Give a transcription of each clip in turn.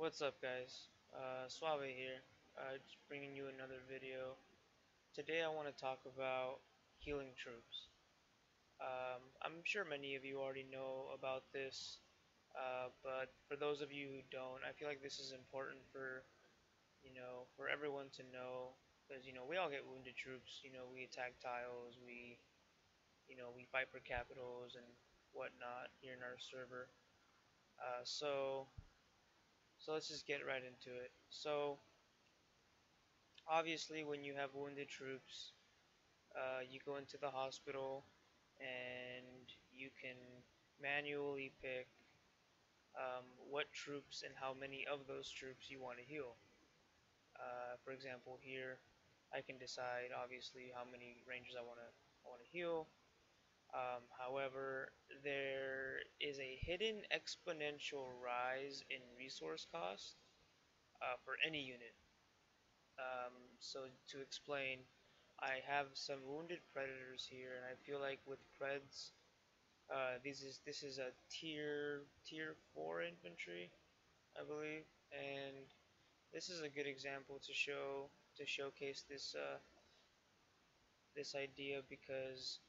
What's up guys, uh, Suave here, uh, just bringing you another video. Today I want to talk about healing troops. Um, I'm sure many of you already know about this, uh, but for those of you who don't, I feel like this is important for, you know, for everyone to know, because, you know, we all get wounded troops, you know, we attack tiles, we, you know, we fight for capitals and whatnot here in our server. Uh, so, so let's just get right into it. So, obviously, when you have wounded troops, uh, you go into the hospital and you can manually pick um, what troops and how many of those troops you want to heal. Uh, for example, here I can decide obviously how many rangers I want to I want to heal. Um, however, there is a hidden exponential rise in resource cost uh, for any unit. Um, so to explain, I have some wounded predators here, and I feel like with preds, uh, this is this is a tier tier four infantry, I believe, and this is a good example to show to showcase this uh, this idea because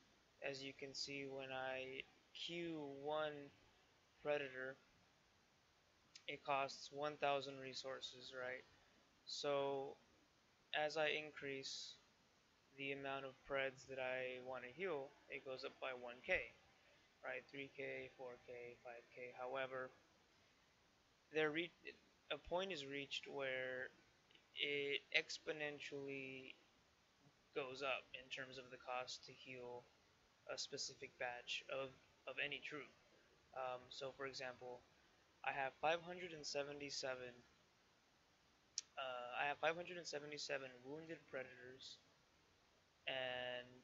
as you can see when I I Q1 Predator it costs 1000 resources right? So as I increase the amount of preds that I want to heal it goes up by 1k right? 3k 4k 5k however there a point is reached where it exponentially goes up in terms of the cost to heal a specific batch of, of any troop. Um, so for example, I have 577 uh, I have 577 wounded predators and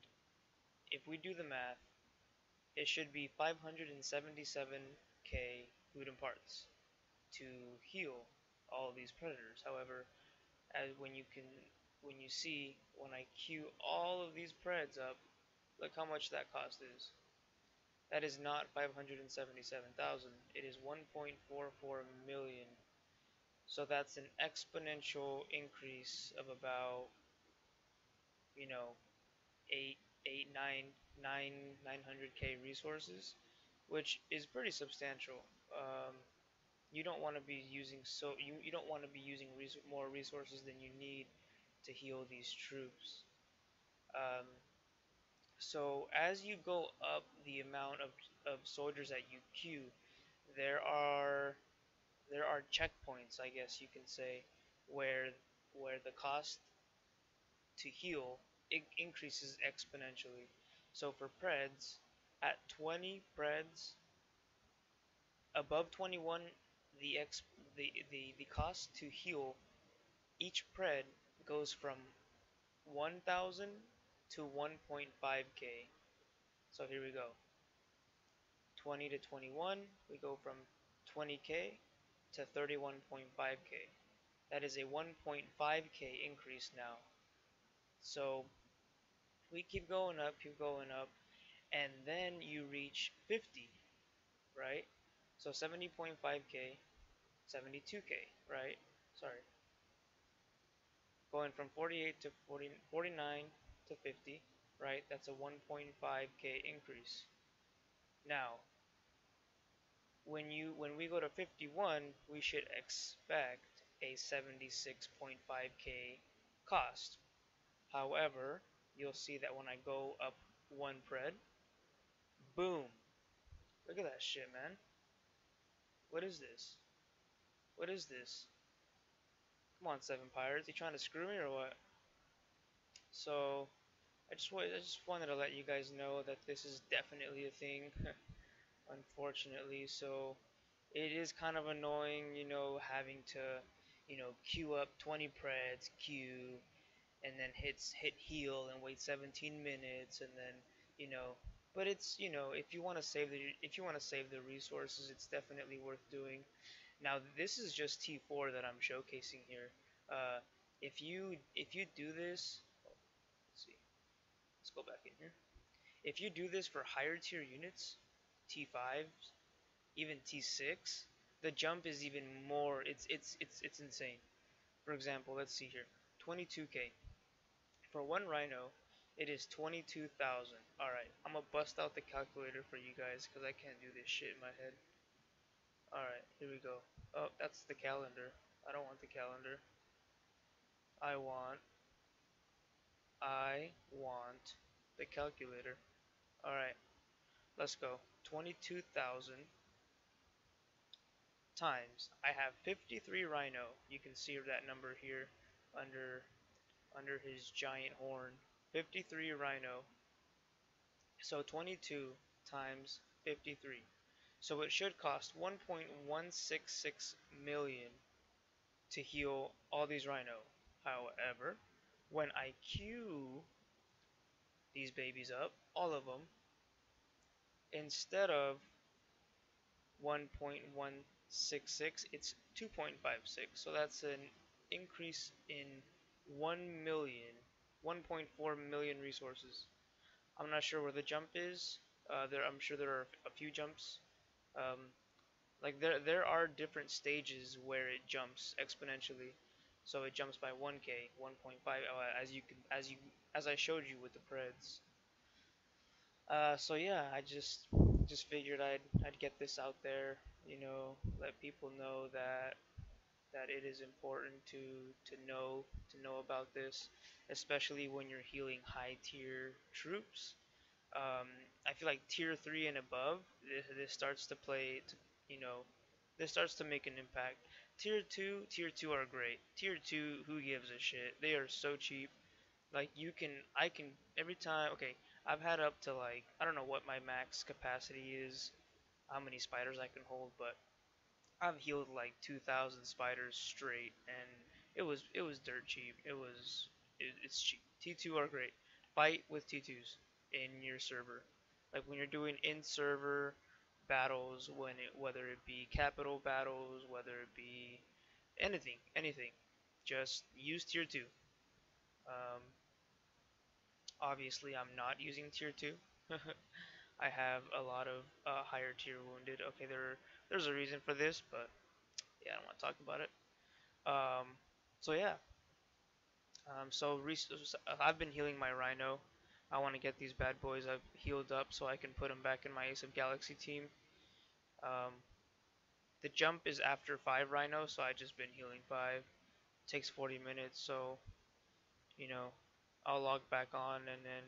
if we do the math it should be 577k food and parts to heal all these predators however as when you can when you see when I queue all of these preds up Look how much that cost is. That is not 577,000. It is 1.44 million. So that's an exponential increase of about, you know, 8, 8, 9, 9, 900k resources, which is pretty substantial. Um, you don't want to be using so you, you don't want to be using res more resources than you need to heal these troops. Um, so as you go up the amount of, of soldiers that you queue, there are there are checkpoints, I guess you can say, where where the cost to heal it increases exponentially. So for Preds, at 20 Preds, above 21, the ex the the the cost to heal each Pred goes from 1,000 to 1.5k. So here we go. 20 to 21, we go from 20k to 31.5k. That is a 1.5k increase now. So we keep going up, keep going up, and then you reach 50, right? So 70.5k, 72k, right? Sorry. Going from 48 to 40, 49 to 50, right? That's a 1.5k increase. Now, when you when we go to 51, we should expect a 76.5k cost. However, you'll see that when I go up one pred, boom. Look at that shit, man. What is this? What is this? Come on, Seven Pirates. You trying to screw me or what? So, I just I just wanted to let you guys know that this is definitely a thing, unfortunately. So it is kind of annoying, you know, having to, you know, queue up 20 preds, queue, and then hits hit heal and wait 17 minutes, and then, you know, but it's you know if you want to save the if you want to save the resources, it's definitely worth doing. Now this is just T4 that I'm showcasing here. Uh, if you if you do this go back in here. If you do this for higher tier units, T5s, even T6, the jump is even more. It's it's it's it's insane. For example, let's see here, 22k. For one rhino, it is 22,000. Alright, I'm gonna bust out the calculator for you guys because I can't do this shit in my head. Alright, here we go. Oh, that's the calendar. I don't want the calendar. I want I want the calculator. Alright, let's go. 22,000 times. I have 53 rhino. You can see that number here under under his giant horn. 53 rhino. So 22 times 53. So it should cost 1.166 million to heal all these rhino. However, when I queue these babies up, all of them, instead of 1.166, it's 2.56. So that's an increase in 1 million, 1.4 million resources. I'm not sure where the jump is. Uh, there, I'm sure there are a few jumps. Um, like there, there are different stages where it jumps exponentially. So it jumps by 1k, 1.5, uh, as you can, as you, as I showed you with the Preds. Uh, so yeah, I just, just figured I'd, I'd get this out there. You know, let people know that, that it is important to, to know, to know about this, especially when you're healing high tier troops. Um, I feel like tier three and above, this, this starts to play, to, you know, this starts to make an impact. Tier 2, Tier 2 are great. Tier 2, who gives a shit? They are so cheap. Like, you can, I can, every time, okay, I've had up to like, I don't know what my max capacity is, how many spiders I can hold, but I've healed like 2,000 spiders straight, and it was, it was dirt cheap. It was, it, it's cheap. T2 are great. Fight with T2s in your server. Like when you're doing in server, battles, when it, whether it be capital battles, whether it be anything, anything, just use tier two. Um, obviously, I'm not using tier two. I have a lot of uh, higher tier wounded. Okay, there there's a reason for this, but yeah, I don't want to talk about it. Um, so yeah. Um, so I've been healing my Rhino. I want to get these bad boys I've healed up so I can put them back in my Ace of Galaxy team. Um, the jump is after 5 Rhino, so I just been healing 5. It takes 40 minutes, so, you know, I'll log back on and then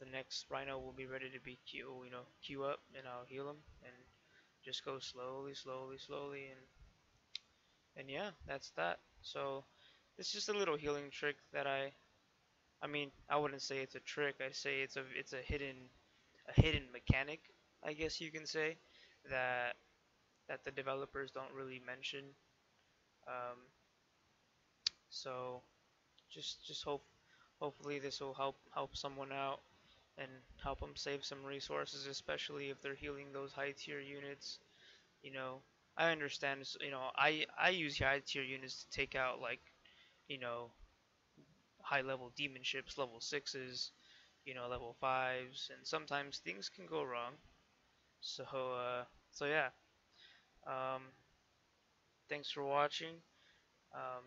the next Rhino will be ready to be queue, you know, queue up and I'll heal him and just go slowly, slowly, slowly and and yeah, that's that. So, it's just a little healing trick that I I mean, I wouldn't say it's a trick. I'd say it's a it's a hidden a hidden mechanic, I guess you can say, that that the developers don't really mention. Um, so just just hope hopefully this will help help someone out and help them save some resources, especially if they're healing those high tier units. You know, I understand. You know, I I use high tier units to take out like, you know, high level demon ships, level 6s, you know, level 5s, and sometimes things can go wrong. So, uh, so yeah. Um, thanks for watching. Um,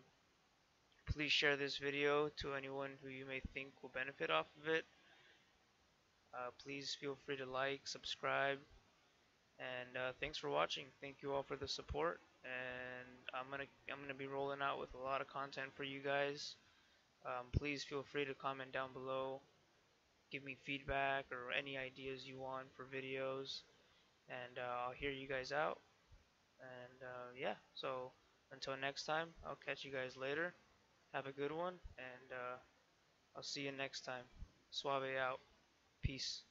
please share this video to anyone who you may think will benefit off of it. Uh, please feel free to like, subscribe, and uh, thanks for watching. Thank you all for the support, and I'm gonna I'm gonna be rolling out with a lot of content for you guys. Um, please feel free to comment down below. Give me feedback or any ideas you want for videos. And uh, I'll hear you guys out. And uh, yeah, so until next time, I'll catch you guys later. Have a good one, and uh, I'll see you next time. Suave out. Peace.